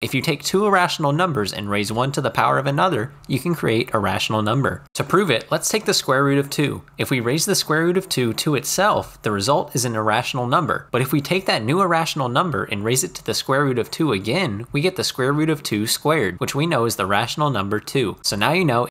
If you take two irrational numbers and raise one to the power of another, you can create a rational number. To prove it, let's take the square root of 2. If we raise the square root of 2 to itself, the result is an irrational number. But if we take that new irrational number and raise it to the square root of 2 again, we get the square root of 2 squared, which we know is the rational number 2. So now you know